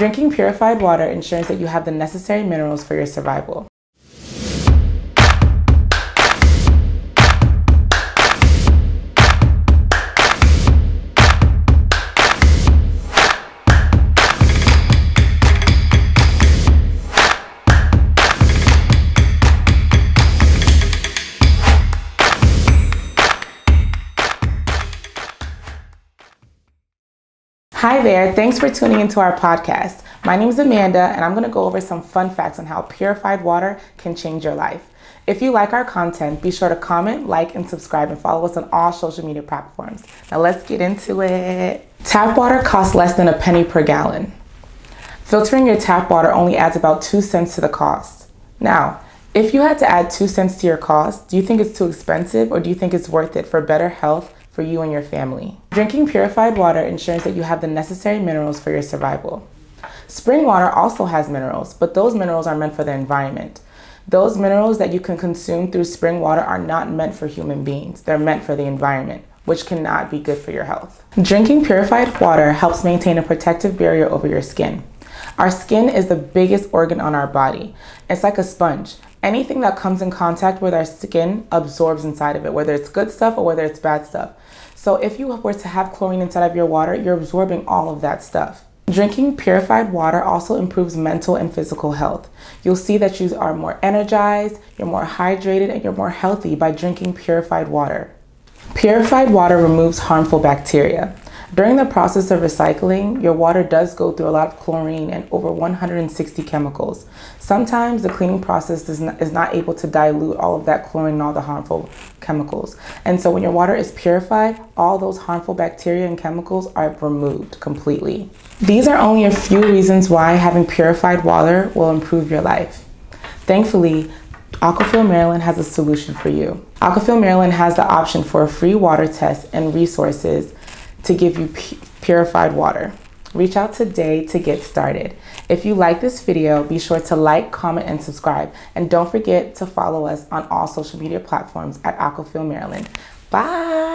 Drinking purified water ensures that you have the necessary minerals for your survival. Hi there, thanks for tuning into our podcast. My name is Amanda, and I'm going to go over some fun facts on how purified water can change your life. If you like our content, be sure to comment, like, and subscribe, and follow us on all social media platforms. Now, let's get into it. Tap water costs less than a penny per gallon. Filtering your tap water only adds about 2 cents to the cost. Now, if you had to add 2 cents to your cost, do you think it's too expensive or do you think it's worth it for better health for you and your family. Drinking purified water ensures that you have the necessary minerals for your survival. Spring water also has minerals, but those minerals are meant for the environment. Those minerals that you can consume through spring water are not meant for human beings. They're meant for the environment, which cannot be good for your health. Drinking purified water helps maintain a protective barrier over your skin. Our skin is the biggest organ on our body. It's like a sponge anything that comes in contact with our skin absorbs inside of it, whether it's good stuff or whether it's bad stuff. So if you were to have chlorine inside of your water, you're absorbing all of that stuff. Drinking purified water also improves mental and physical health. You'll see that you are more energized, you're more hydrated, and you're more healthy by drinking purified water. Purified water removes harmful bacteria. During the process of recycling, your water does go through a lot of chlorine and over 160 chemicals. Sometimes the cleaning process is not, is not able to dilute all of that chlorine and all the harmful chemicals. And so when your water is purified, all those harmful bacteria and chemicals are removed completely. These are only a few reasons why having purified water will improve your life. Thankfully, Aquafeel Maryland has a solution for you. Aquafeel Maryland has the option for a free water test and resources to give you purified water. Reach out today to get started. If you like this video, be sure to like, comment, and subscribe. And don't forget to follow us on all social media platforms at Aquafeel Maryland. Bye.